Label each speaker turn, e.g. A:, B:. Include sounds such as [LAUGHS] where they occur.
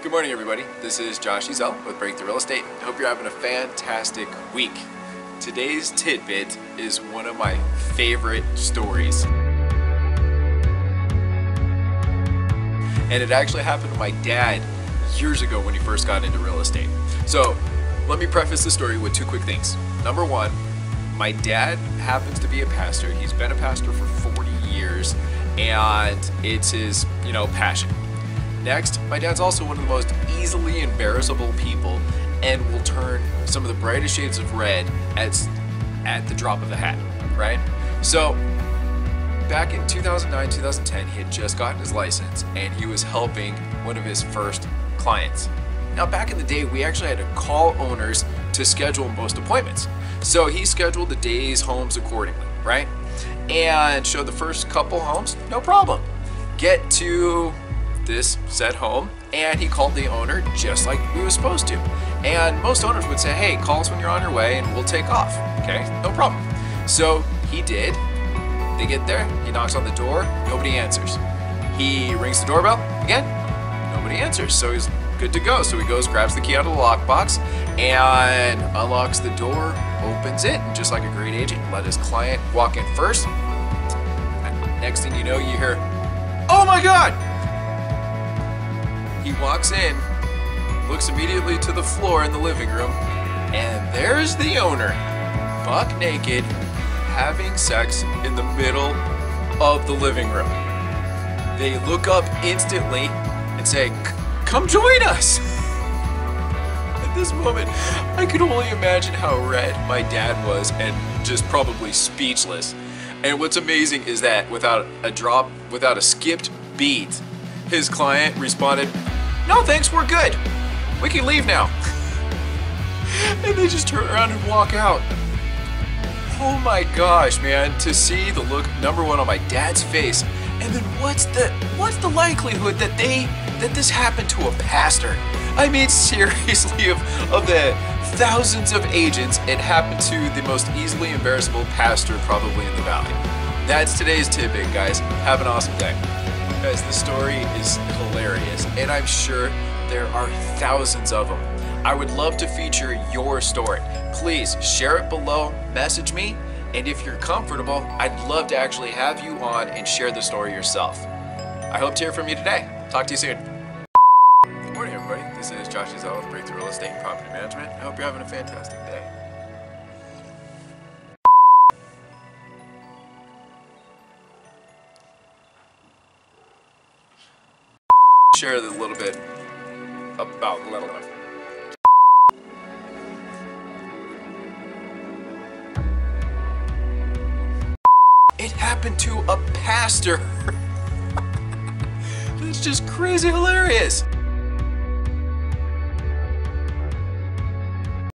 A: Good morning, everybody. This is Josh Ezell with Breakthrough Real Estate. Hope you're having a fantastic week. Today's tidbit is one of my favorite stories. And it actually happened to my dad years ago when he first got into real estate. So let me preface the story with two quick things. Number one, my dad happens to be a pastor. He's been a pastor for 40 years and it's his, you know, passion. Next, my dad's also one of the most easily embarrassable people and will turn some of the brightest shades of red at, at the drop of a hat, right? So, back in 2009, 2010, he had just gotten his license and he was helping one of his first clients. Now, back in the day, we actually had to call owners to schedule most appointments. So he scheduled the day's homes accordingly, right? And showed the first couple homes, no problem. Get to this said home and he called the owner just like we were supposed to. And most owners would say, hey, call us when you're on your way and we'll take off. Okay, no problem. So he did. They get there, he knocks on the door, nobody answers. He rings the doorbell again, nobody answers. So he's good to go. So he goes, grabs the key out of the lockbox, and unlocks the door, opens it, and just like a great agent, let his client walk in first. Next thing you know, you hear, "Oh my God!" He walks in, looks immediately to the floor in the living room, and there's the owner, buck naked, having sex in the middle of the living room. They look up instantly and say, Come join us! [LAUGHS] At this moment, I could only imagine how red my dad was and just probably speechless. And what's amazing is that without a drop, without a skipped beat, his client responded, No thanks, we're good. We can leave now. [LAUGHS] and they just turn around and walk out. Oh my gosh, man, to see the look number one on my dad's face, and then what's the what's the likelihood that they that this happened to a pastor? I mean [LAUGHS] seriously of of the thousands of agents, it happened to the most easily embarrassable pastor probably in the valley. That's today's tidbit, guys. Have an awesome day. Guys, the story is hilarious, and I'm sure there are thousands of them. I would love to feature your story. Please share it below, message me, and if you're comfortable, I'd love to actually have you on and share the story yourself. I hope to hear from you today. Talk to you soon. Good morning, everybody. This is Josh Ezell with Breakthrough Real Estate and Property Management. I hope you're having a fantastic day. Share a little bit about Little One. It happened to a pastor. [LAUGHS] That's just crazy hilarious.